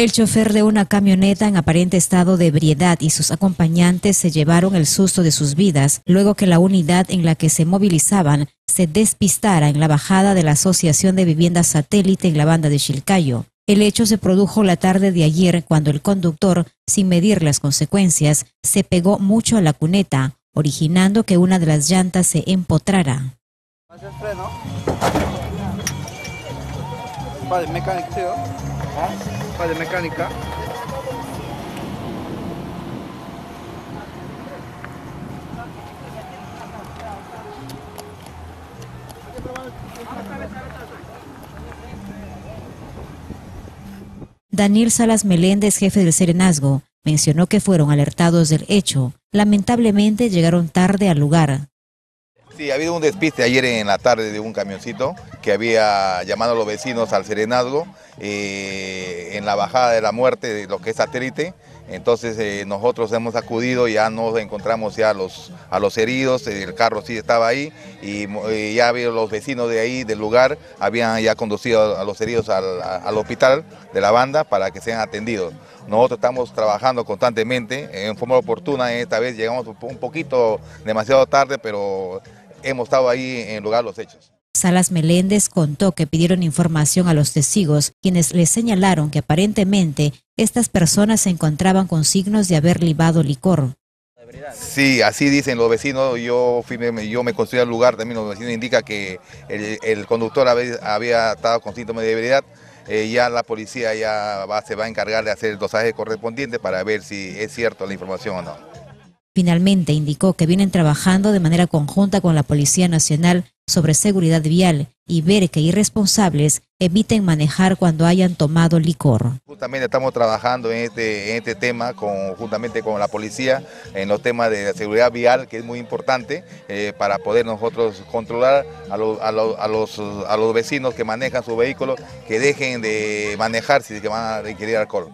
El chofer de una camioneta en aparente estado de ebriedad y sus acompañantes se llevaron el susto de sus vidas luego que la unidad en la que se movilizaban se despistara en la bajada de la Asociación de Viviendas Satélite en la banda de Chilcayo. El hecho se produjo la tarde de ayer cuando el conductor, sin medir las consecuencias, se pegó mucho a la cuneta, originando que una de las llantas se empotrara. De mecánica. Daniel Salas Meléndez, jefe del Serenazgo, mencionó que fueron alertados del hecho. Lamentablemente llegaron tarde al lugar. Sí, ha habido un despiste ayer en la tarde de un camioncito que había llamado a los vecinos al Serenazgo eh, en la bajada de la muerte de lo que es satélite. Entonces eh, nosotros hemos acudido, ya nos encontramos ya a los, a los heridos, el carro sí estaba ahí y, ya había los vecinos de ahí, del lugar, habían ya conducido a los heridos al, al hospital de la banda para que sean atendidos. Nosotros estamos trabajando constantemente en forma oportuna, esta vez llegamos un poquito demasiado tarde, pero hemos estado ahí en lugar de los hechos. Salas Meléndez contó que pidieron información a los testigos, quienes le señalaron que aparentemente estas personas se encontraban con signos de haber libado licor. Sí, así dicen los vecinos, yo, fui, yo me construí al lugar, también los vecinos indican que el, conductor había, estado con síntomas de ebriedad, eh, ya la policía ya se va a encargar de hacer el dosaje correspondiente para ver si es cierto la información o no. Finalmente indicó que vienen trabajando de manera conjunta con la Policía Nacional sobre seguridad vial y ver que irresponsables eviten manejar cuando hayan tomado licor. Justamente estamos trabajando en este, este tema conjuntamente con la policía en los temas de seguridad vial, que es muy importante eh, para poder nosotros controlar a, a, los, a los vecinos que manejan su vehículo, que dejen de manejar si van a requerir alcohol.